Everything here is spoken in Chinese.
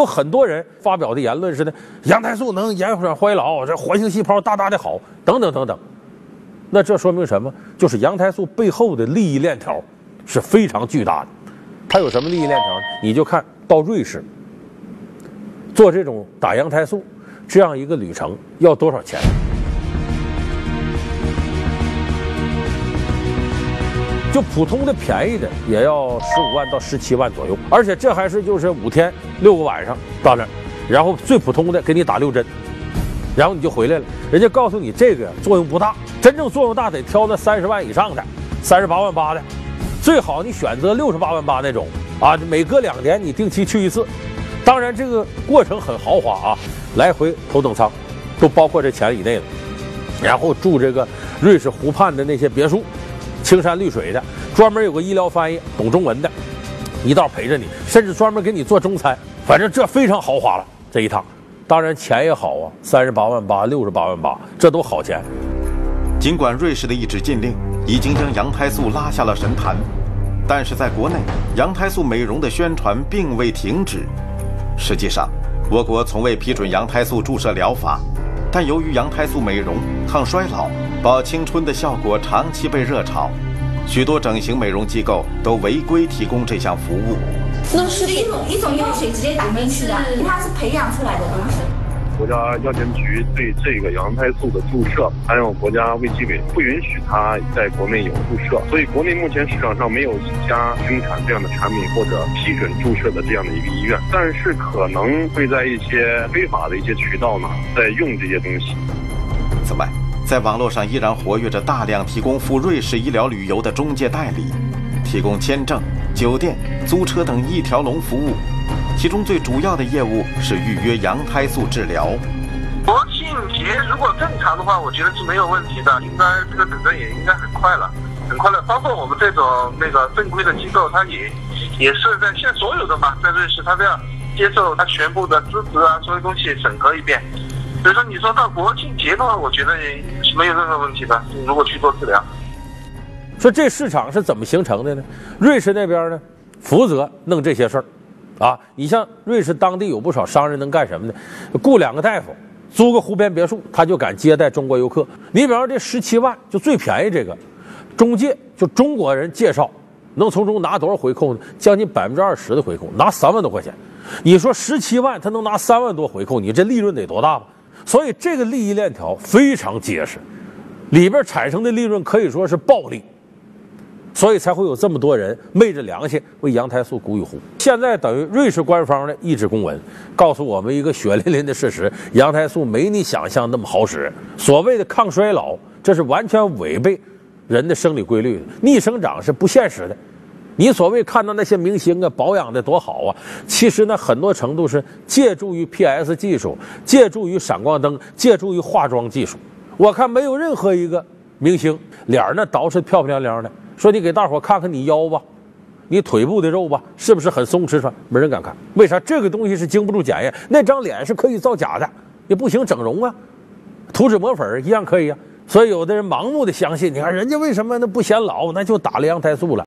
有很多人发表的言论是呢，羊胎素能延缓衰老，这活性细胞大大的好，等等等等。那这说明什么？就是羊胎素背后的利益链条是非常巨大的。它有什么利益链条？你就看到瑞士做这种打羊胎素这样一个旅程要多少钱？就普通的便宜的也要十五万到十七万左右，而且这还是就是五天六个晚上到那儿，然后最普通的给你打六针，然后你就回来了。人家告诉你这个作用不大，真正作用大得挑那三十万以上的，三十八万八的，最好你选择六十八万八那种啊，每隔两年你定期去一次。当然这个过程很豪华啊，来回头等舱都包括这钱以内了，然后住这个瑞士湖畔的那些别墅。青山绿水的，专门有个医疗翻译，懂中文的，一道陪着你，甚至专门给你做中餐。反正这非常豪华了，这一趟，当然钱也好啊，三十八万八、六十八万八，这都好钱。尽管瑞士的一纸禁令已经将羊胎素拉下了神坛，但是在国内，羊胎素美容的宣传并未停止。实际上，我国从未批准羊胎素注射疗法，但由于羊胎素美容、抗衰老。保青春的效果长期被热炒，许多整形美容机构都违规提供这项服务。那是一种一种药水直接打进去的，它是培养出来的东西。国家药监局对这个羊胎素的注射，还有国家卫计委不允许它在国内有注射，所以国内目前市场上没有一家生产这样的产品或者批准注射的这样的一个医院，但是可能会在一些非法的一些渠道呢，在用这些东西。此外。在网络上依然活跃着大量提供赴瑞士医疗旅游的中介代理，提供签证、酒店、租车等一条龙服务。其中最主要的业务是预约羊胎素治疗。国庆节如果正常的话，我觉得是没有问题的，应该这个等待也应该很快了，很快了。包括我们这种那个正规的机构，它也也是在现在所有的嘛，在瑞士，它都要接受它全部的资质啊，所有东西审核一遍。所以说，你说到国庆节的话，我觉得是没有任何问题的。如果去做治疗，说这市场是怎么形成的呢？瑞士那边呢，负责弄这些事儿，啊，你像瑞士当地有不少商人能干什么呢？雇两个大夫，租个湖边别墅，他就敢接待中国游客。你比方说这十七万就最便宜这个，中介就中国人介绍，能从中拿多少回扣呢？将近百分之二十的回扣，拿三万多块钱。你说十七万他能拿三万多回扣，你这利润得多大吧？所以这个利益链条非常结实，里边产生的利润可以说是暴利，所以才会有这么多人昧着良心为羊胎素鼓与呼。现在等于瑞士官方的一纸公文，告诉我们一个血淋淋的事实：羊胎素没你想象那么好使。所谓的抗衰老，这是完全违背人的生理规律的，逆生长是不现实的。你所谓看到那些明星啊，保养的多好啊，其实呢，很多程度是借助于 PS 技术，借助于闪光灯，借助于化妆技术。我看没有任何一个明星脸儿呢捯饬漂漂亮亮的。说你给大伙看看你腰吧，你腿部的肉吧，是不是很松弛？说没人敢看，为啥？这个东西是经不住检验，那张脸是可以造假的，也不行整容啊，涂脂抹粉一样可以啊。所以有的人盲目的相信，你看人家为什么那不显老，那就打了羊胎素了。